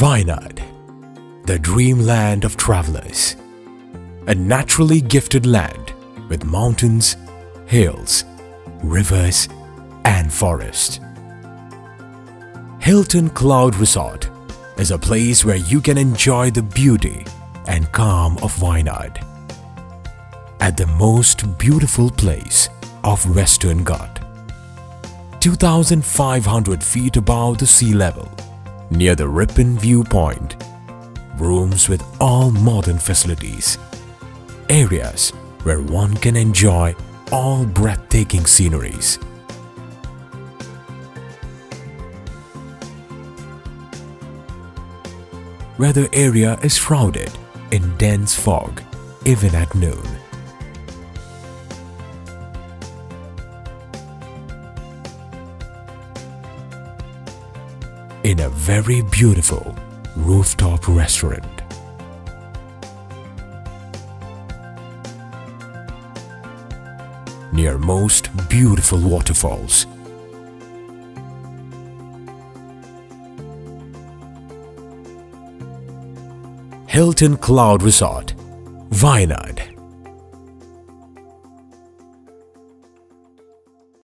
Wayanad, the dreamland of travelers. A naturally gifted land with mountains, hills, rivers and forests. Hilton Cloud Resort is a place where you can enjoy the beauty and calm of Wayanad at the most beautiful place of Western Ghat. 2,500 feet above the sea level, near the Ripon viewpoint, rooms with all modern facilities, areas where one can enjoy all breathtaking sceneries. Where the area is shrouded in dense fog even at noon. In a very beautiful rooftop restaurant. Near most beautiful waterfalls. Hilton Cloud Resort, Wayanad.